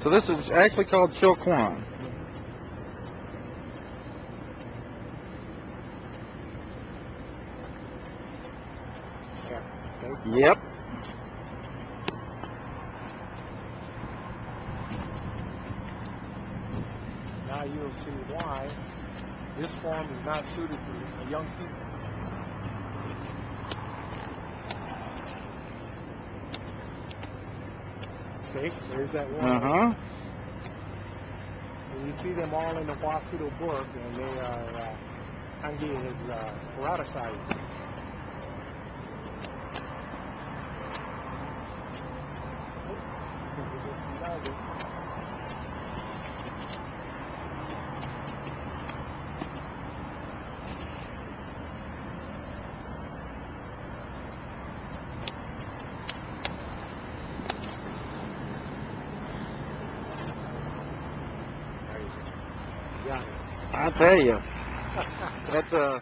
So this is actually called Cheul Kwon. Yep. Now you'll see why this form is not suited for young people. Okay, there's that one. Uh huh. And you see them all in the Huasito book, and they are uh, Angie is uh, eroticized. Yeah. I tell you, that's uh.